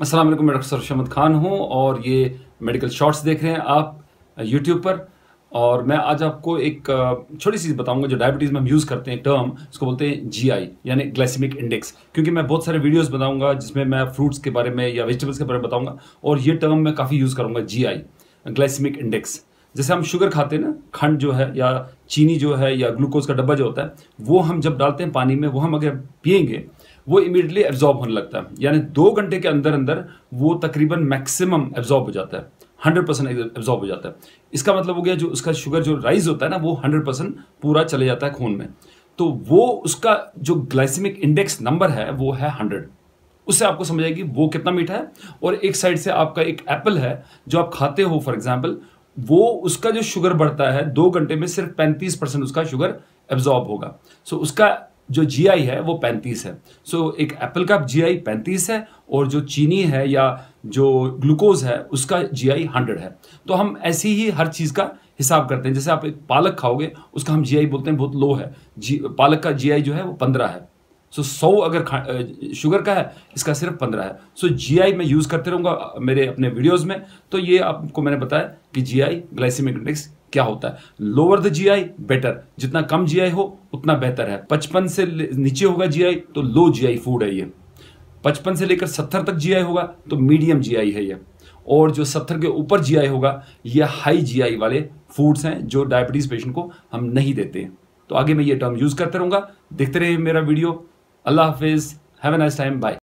अस्सलाम वालेकुम, मैं डॉक्टर सरशमद खान हूँ और ये मेडिकल शॉर्ट्स देख रहे हैं आप, यूट्यूब पर। और मैं आज आपको एक छोटी सी बताऊँगा जो डायबिटीज़ में हम यूज़ करते हैं, टर्म, उसको बोलते हैं जीआई यानी ग्लाइसेमिक इंडेक्स। क्योंकि मैं बहुत सारे वीडियोस बताऊँगा जिसमें मैं फ्रूट्स के बारे में या वेजिटेबल्स के बारे में बताऊँगा, और ये टर्म मैं काफ़ी यूज़ करूँगा जीआई ग्लाइसेमिक इंडेक्स। जैसे हम शुगर खाते हैं ना, खंड जो है या चीनी जो है या ग्लूकोज का डब्बा जो होता है, वो हम जब डालते हैं पानी में, वो हम अगर पियेंगे, वो इमीडिएटली एब्जॉर्ब होने लगता है। यानी दो घंटे के अंदर अंदर वो तकरीबन मैक्सिमम एब्जॉर्ब हो जाता है। हंड्रेड परसेंट एब्जॉर्ब हो जाता है। इसका मतलब हो गया जो उसका शुगर जो राइज होता है ना, वो हंड्रेड परसेंट पूरा चले जाता है खून में। तो वो उसका जो ग्लाइसेमिक इंडेक्स नंबर है, वो है हंड्रेड उससे आपको समझ आएगी वो कितना मीठा है और एक साइड से आपका एक एप्पल है जो आप खाते हो फॉर एग्ज़ाम्पल वो उसका जो शुगर बढ़ता है दो घंटे में सिर्फ़ पैंतीस परसेंट उसका शुगर एब्जॉर्ब होगा। सो so, उसका जो जीआई है वो पैंतीस है। सो so, एक एप्पल का जी आई पैंतीस है और जो चीनी है या जो ग्लूकोज है उसका जी आई हंड्रेड है। तो हम ऐसी ही हर चीज़ का हिसाब करते हैं। जैसे आप एक पालक खाओगे उसका हम जी आई बोलते हैं बहुत लो है। जी पालक का जी आई जो है वो पंद्रह है। सो सौ अगर शुगर का है, इसका सिर्फ़ पंद्रह है। सो जी आई मैं यूज़ करते रहूँगा मेरे अपने वीडियोज़ में। तो ये आपको मैंने बताया कि जी आई ग्लाइसिमिक इंडेक्स क्या होता है। लोअर द जीआई बेटर जितना कम जीआई हो, उतना बेहतर है। पचपन से नीचे होगा जीआई तो लो जीआई फ़ूड है ये। पचपन से लेकर सत्तर तक जीआई होगा तो मीडियम जीआई है ये। और जो सत्तर के ऊपर जीआई होगा, ये हाई जीआई वाले फूड्स हैं, जो डायबिटीज़ पेशेंट को हम नहीं देते तो आगे मैं ये टर्म यूज़ करते रहूँगा। देखते रहिए मेरा video Allah Hafiz. Have a nice time. Bye.